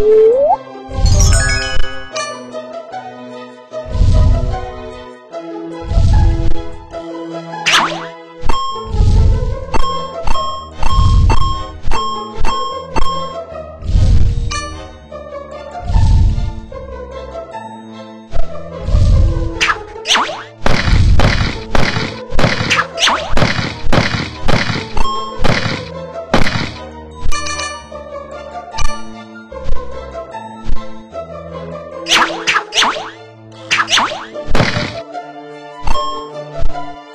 Woo! Bye.